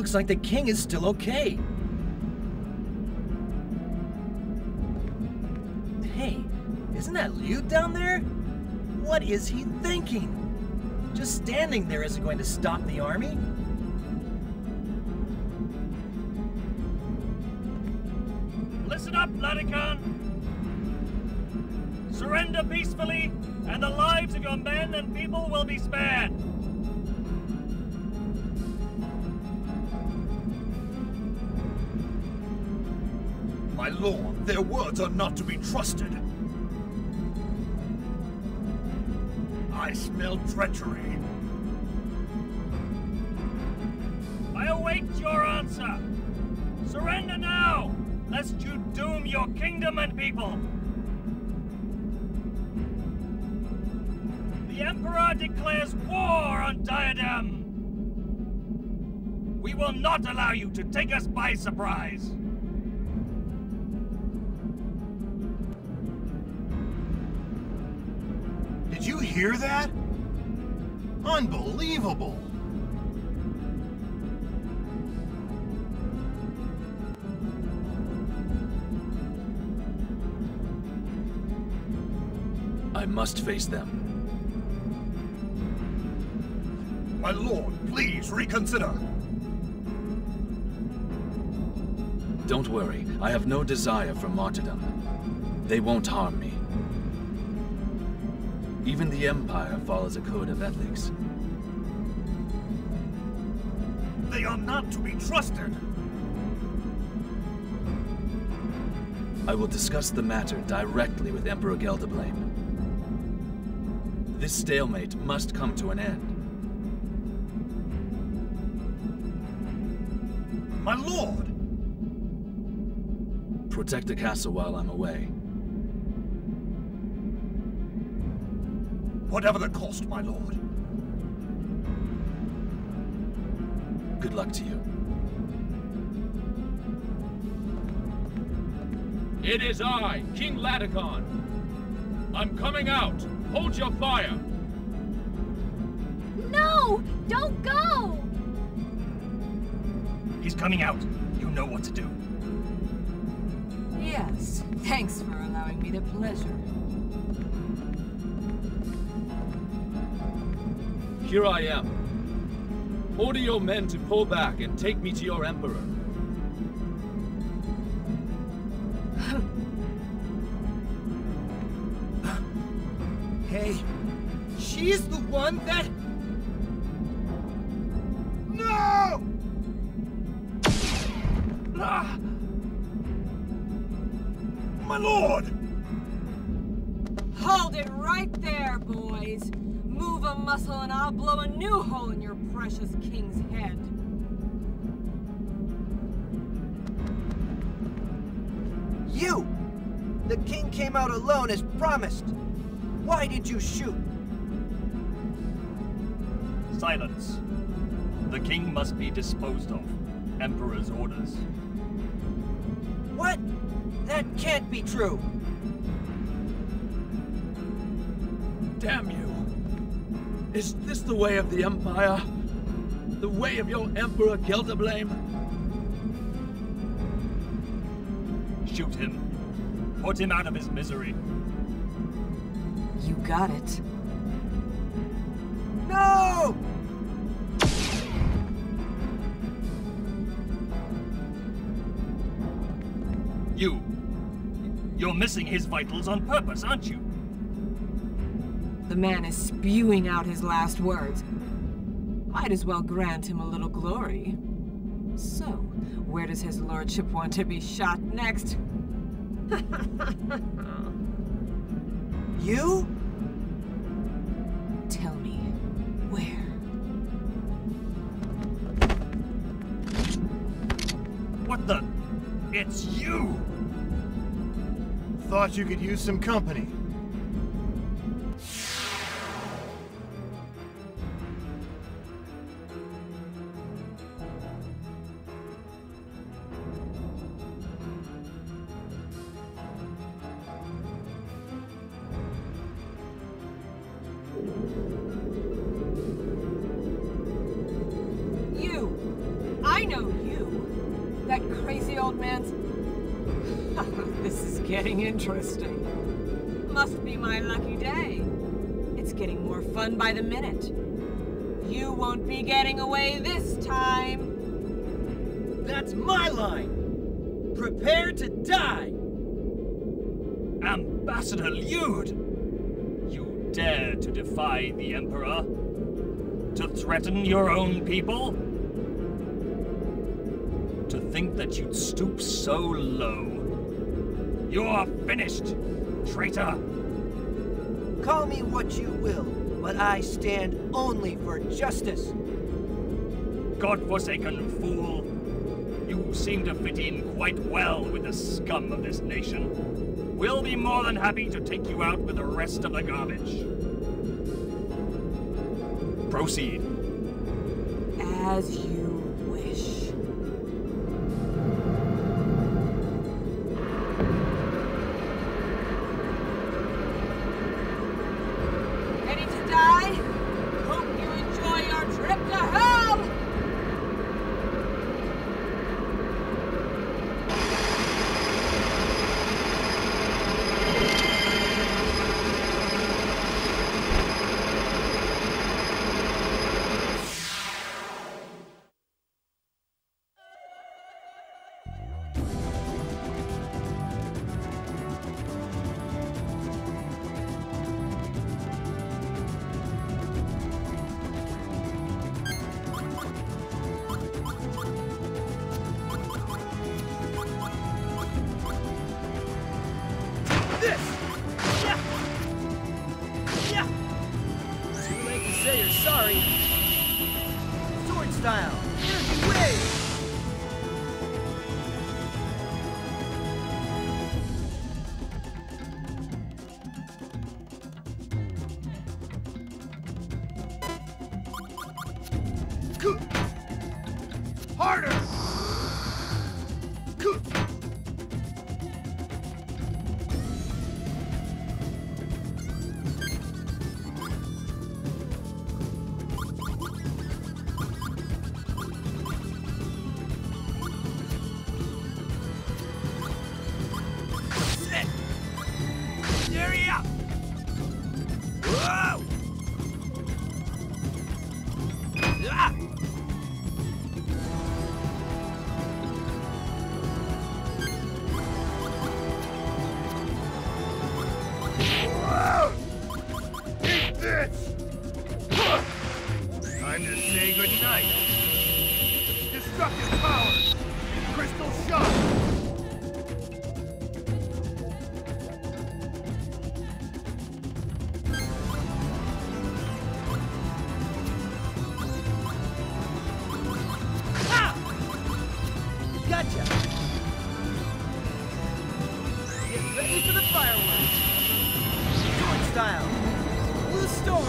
Looks like the king is still okay. Hey, isn't that Lyude down there? What is he thinking? Just standing there isn't going to stop the army. Listen up, Ladekahn! Surrender peacefully, and the lives of your men and people will be spared! Lord, their words are not to be trusted. I smell treachery. I await your answer! Surrender now, lest you doom your kingdom and people! The Emperor declares war on Diadem! We will not allow you to take us by surprise! Hear that? Unbelievable! I must face them. My lord, please reconsider. Don't worry, I have no desire for martyrdom. They won't harm me. Even the Empire follows a code of ethics. They are not to be trusted. I will discuss the matter directly with Emperor Geldoblame. This stalemate must come to an end. My lord! Protect the castle while I'm away. Whatever the cost, my lord. Good luck to you. It is I, King Ladekahn. I'm coming out. Hold your fire. No! Don't go! He's coming out. You know what to do. Yes, thanks for allowing me the pleasure. Here I am. Order your men to pull back and take me to your Emperor. Hey, she's the one that... No! Ah! My lord! Precious king's head. You! The king came out alone as promised. Why did you shoot? Silence. The king must be disposed of. Emperor's orders. What? That can't be true. Damn you! Is this the way of the Empire? The way of your Emperor Geldoblame? Shoot him. Put him out of his misery. You got it. No! You. You're missing his vitals on purpose, aren't you? The man is spewing out his last words. Might as well grant him a little glory. So, where does his lordship want to be shot next? You? Tell me, where? What the? It's you! Thought you could use some company. Threaten your own people? To think that you'd stoop so low? You're finished, traitor! Call me what you will, but I stand only for justice. Godforsaken fool! You seem to fit in quite well with the scum of this nation. We'll be more than happy to take you out with the rest of the garbage. Proceed. As you ready for the fireworks! Sword style! Blue storm!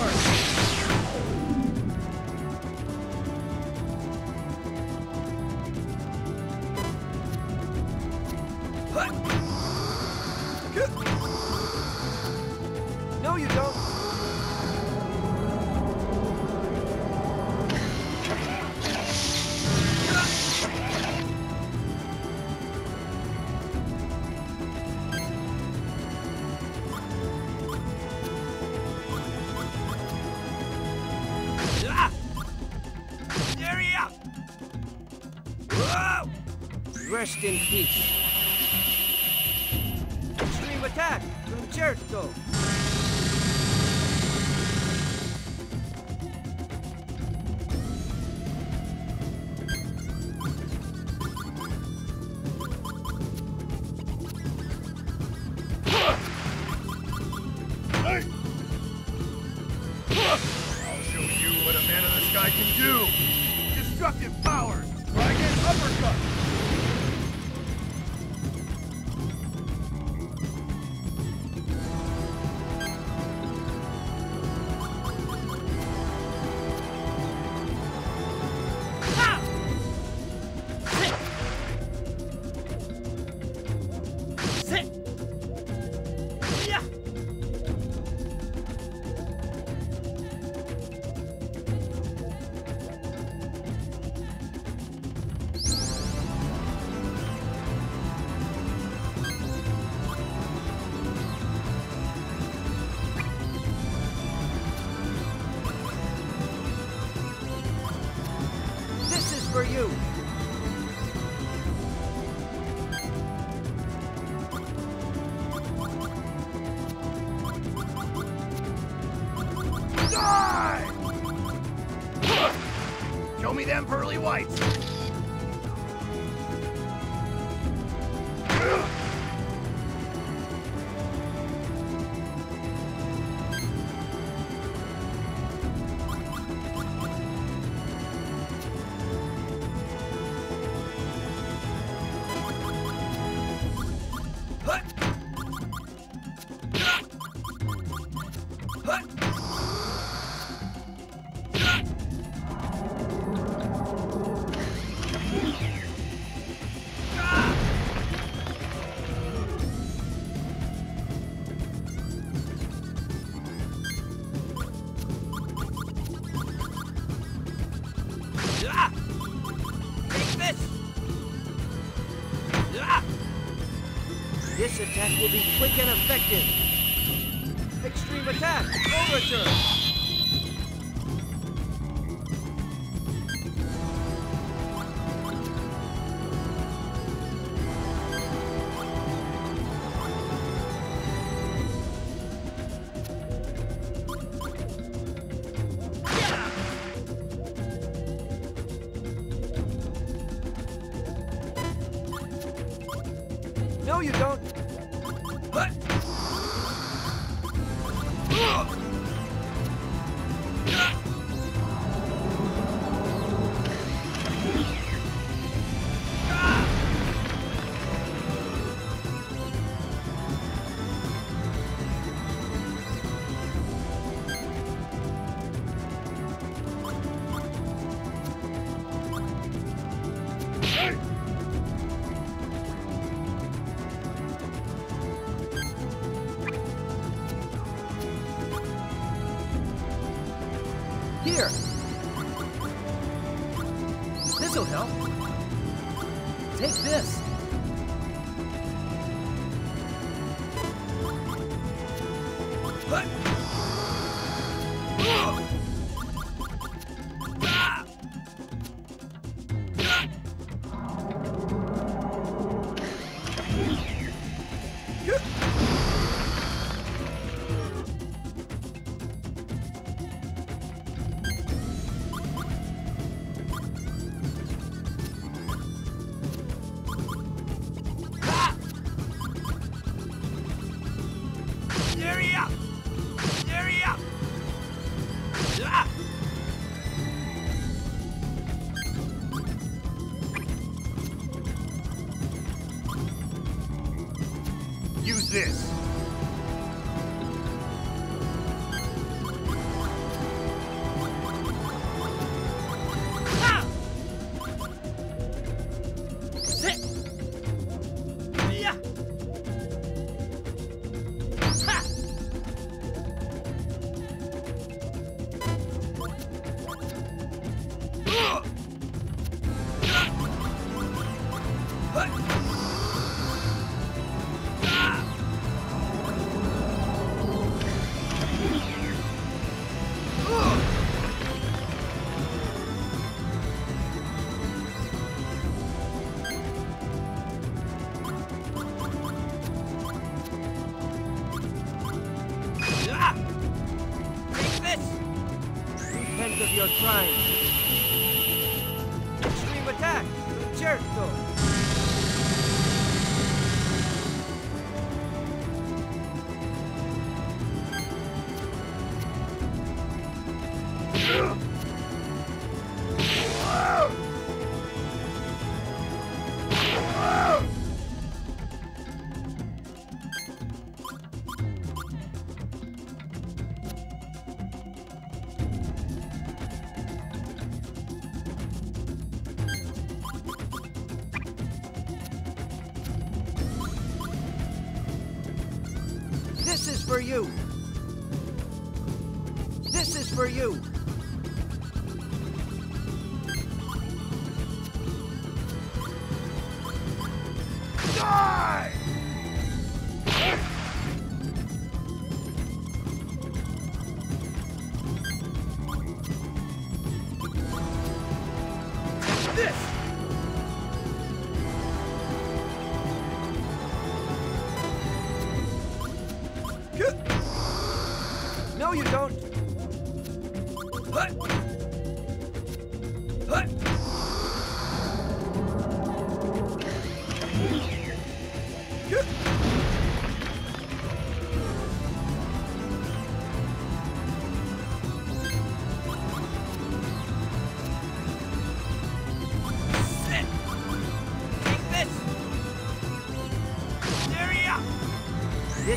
Rest in peace. Will be quick and effective. This.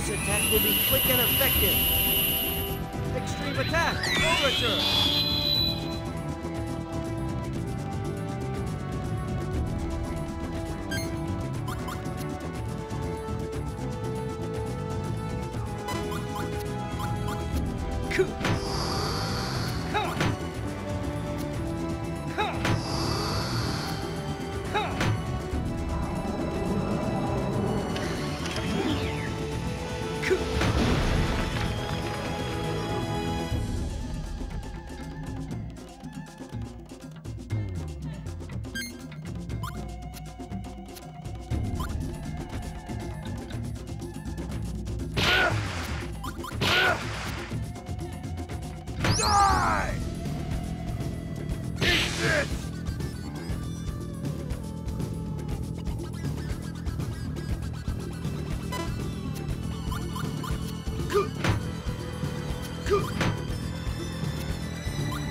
This attack will be quick and effective. Extreme attack, overture.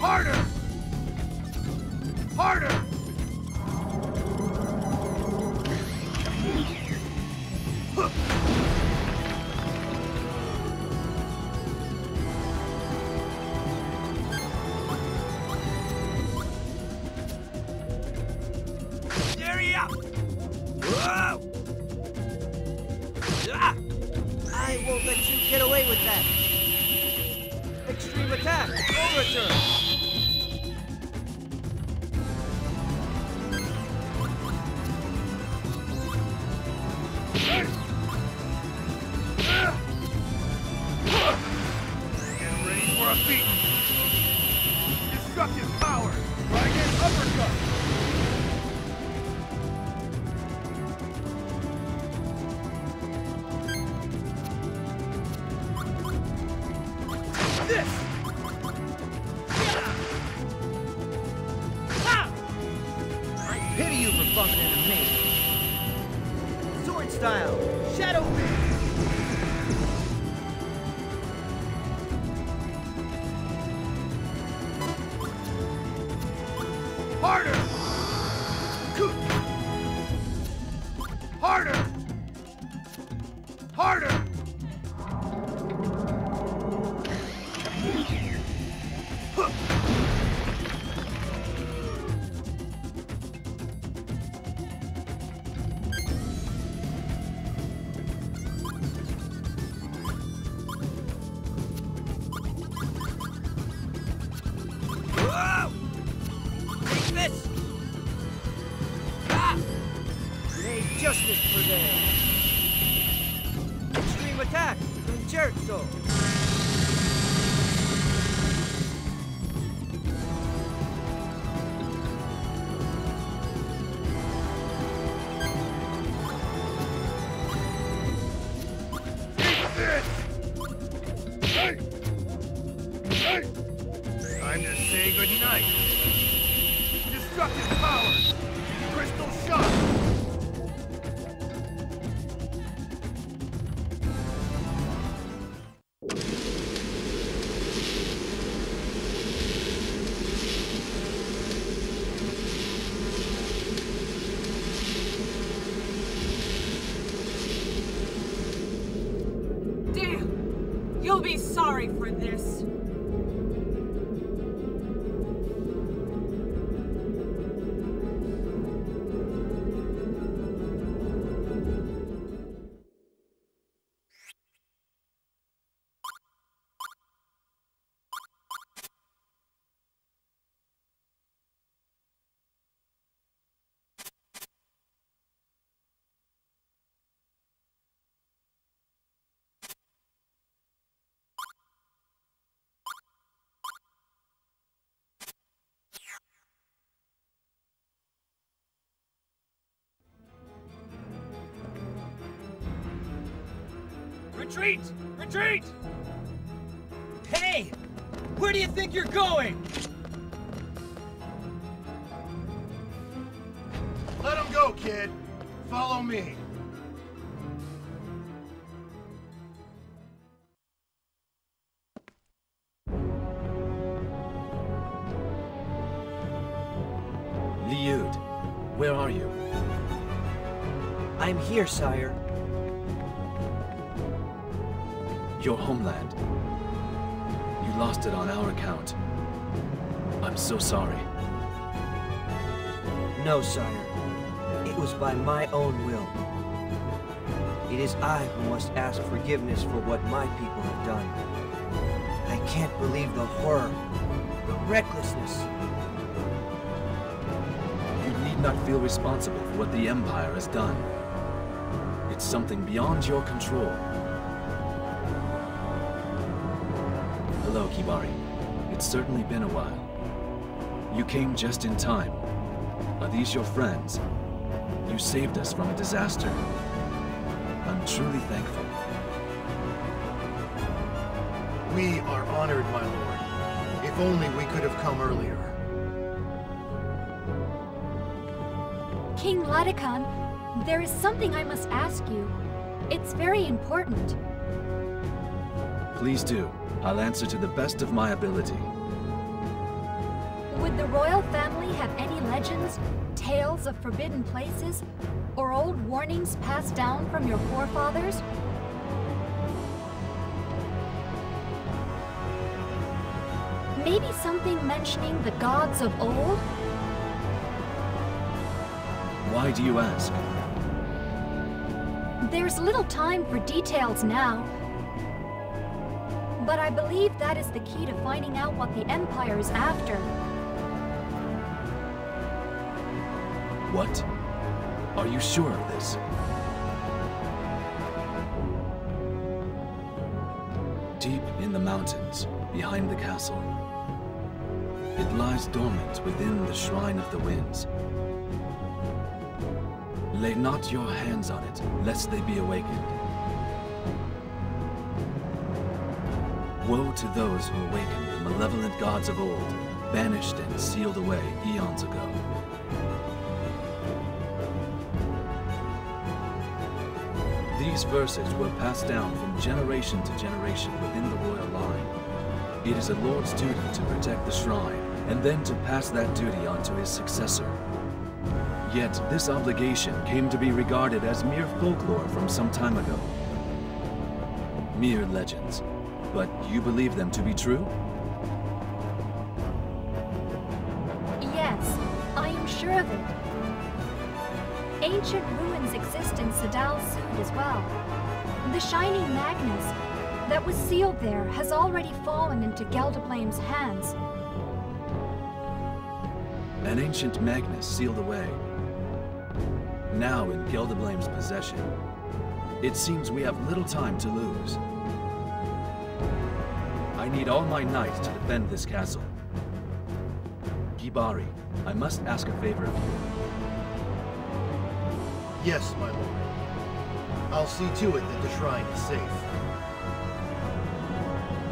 Harder! Sorry for this. Retreat! Retreat! Hey! Where do you think you're going? Let him go, kid. Follow me. Lyude, where are you? I'm here, sire. Your homeland. You lost it on our account. I'm so sorry. No, sire. It was by my own will. It is I who must ask forgiveness for what my people have done. I can't believe the horror, the recklessness. You need not feel responsible for what the Empire has done. It's something beyond your control. Hello, Gibari. It's certainly been a while. You came just in time. Are these your friends? You saved us from a disaster. I'm truly thankful. We are honored, my lord. If only we could have come earlier. King Ladekahn, there is something I must ask you. It's very important. Please do. I'll answer to the best of my ability. Would the royal family have any legends, tales of forbidden places, or old warnings passed down from your forefathers? Maybe something mentioning the gods of old? Why do you ask? There's little time for details now. But I believe that is the key to finding out what the Empire is after. What? Are you sure of this? Deep in the mountains, behind the castle, it lies dormant within the Shrine of the Winds. Lay not your hands on it, lest they be awakened. Woe to those who awaken the malevolent gods of old, banished and sealed away eons ago. These verses were passed down from generation to generation within the royal line. It is a lord's duty to protect the shrine, and then to pass that duty on to his successor. Yet this obligation came to be regarded as mere folklore from some time ago. Mere legends. But you believe them to be true? Yes, I am sure of it. Ancient ruins exist in Sadal Suud as well. The Shining Magnus that was sealed there has already fallen into Geldoblame's hands. An ancient Magnus sealed away. Now in Geldoblame's possession. It seems we have little time to lose. I need all my knights to defend this castle. Gibari, I must ask a favor of you. Yes, my lord. I'll see to it that the shrine is safe.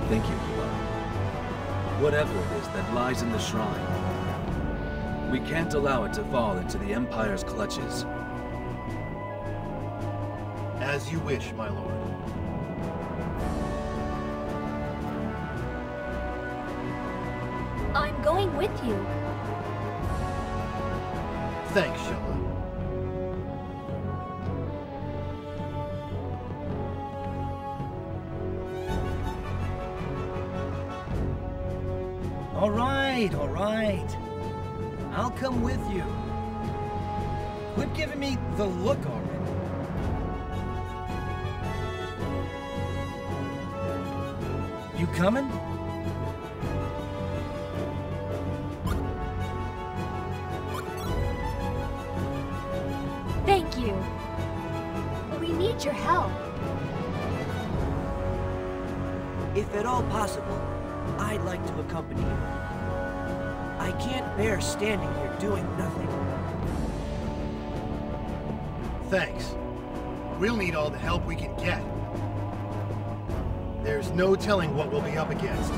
Thank you, Gibari. Whatever it is that lies in the shrine, we can't allow it to fall into the Empire's clutches. As you wish, my lord. I'm going with you. Thanks, Xelha. All right, all right. I'll come with you. Quit giving me the look already. You coming? Help. If at all possible, I'd like to accompany you. I can't bear standing here doing nothing. Thanks. We'll need all the help we can get. There's no telling what we'll be up against.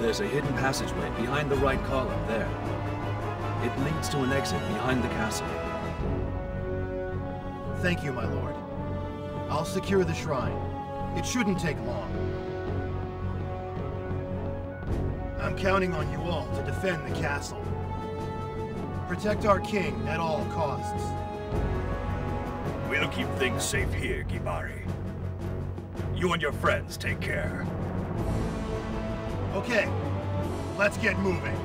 There's a hidden passageway behind the right column there. It leads to an exit behind the castle. Thank you, my lord. I'll secure the shrine. It shouldn't take long. I'm counting on you all to defend the castle. Protect our king at all costs. We'll keep things safe here, Gibari. You and your friends take care. Okay, let's get moving.